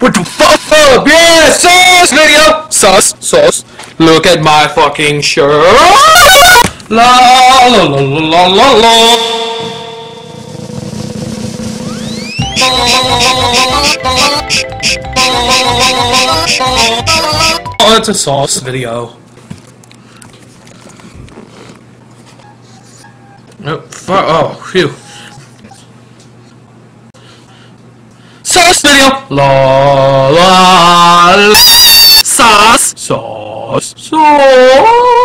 What the fuck up? Yeah, sauce video! Sauce, sauce. Look at my fucking shirt. La la la la la la. Oh, it's a sauce video. Oh, oh, phew. Sauce video! La us. So.